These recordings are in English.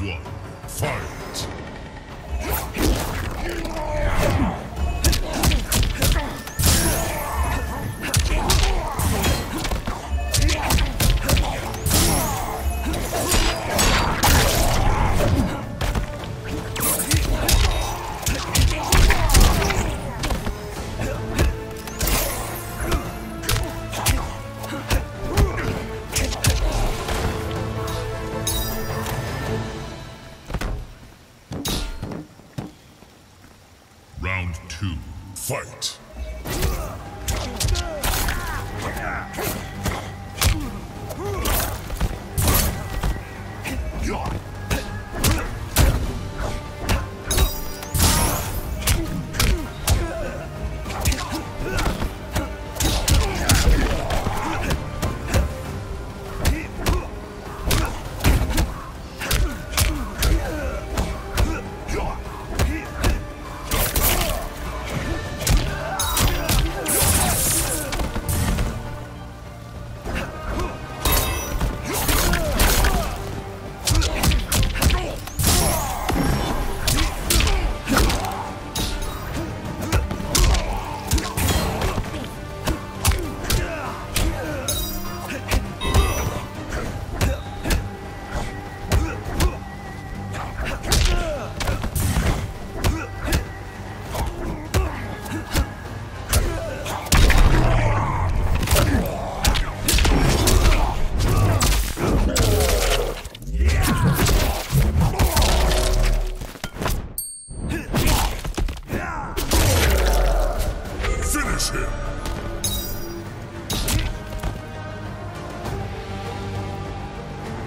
One, fight! Two, fight.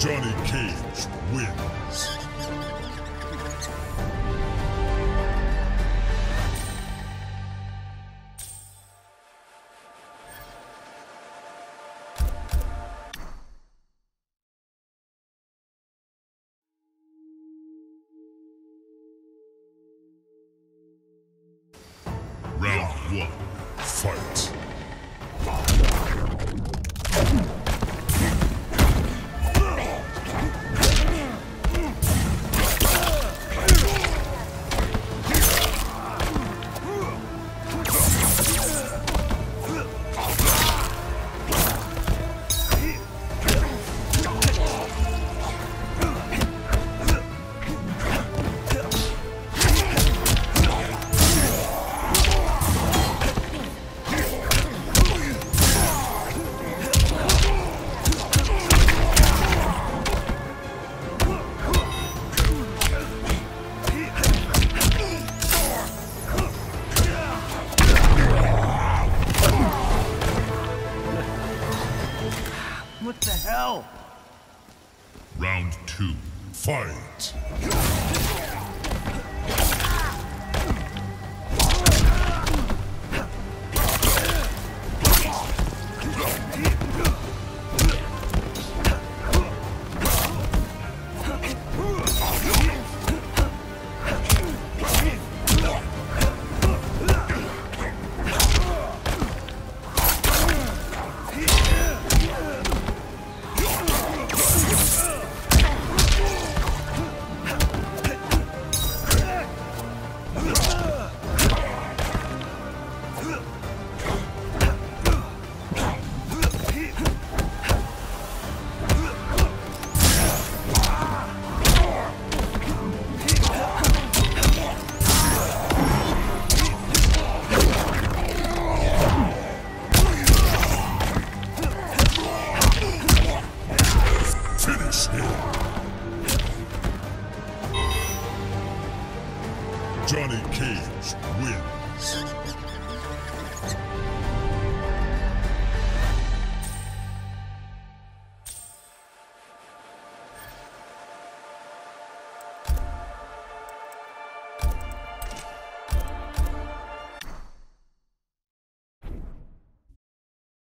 Johnny Cage wins. Round one, fight. Hell? Round two, fight. Johnny Cage wins.